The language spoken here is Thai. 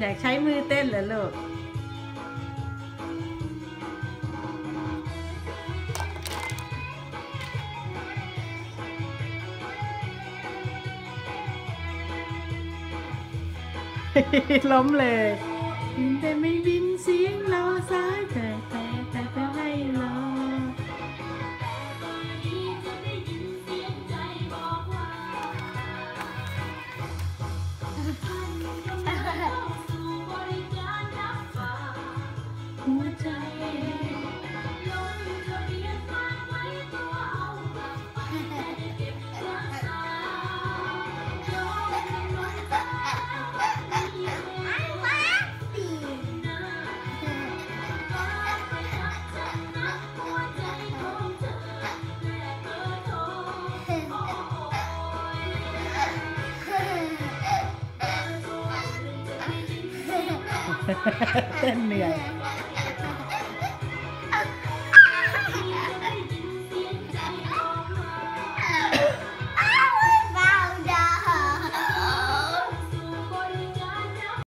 อยากใช้มือเต้นเหรอลูกล้มเลยบินแต่ไม่บินเสียงเราสายแต่ หัวใจลงทะเบียนฝากไว้ตัวเอากลัแต่เก็บรักษาโยมให้รัาดีแล้วดีรักนะหัวใจของเธอแลกเบอโทรโอ้ยเต้นเหนื่อย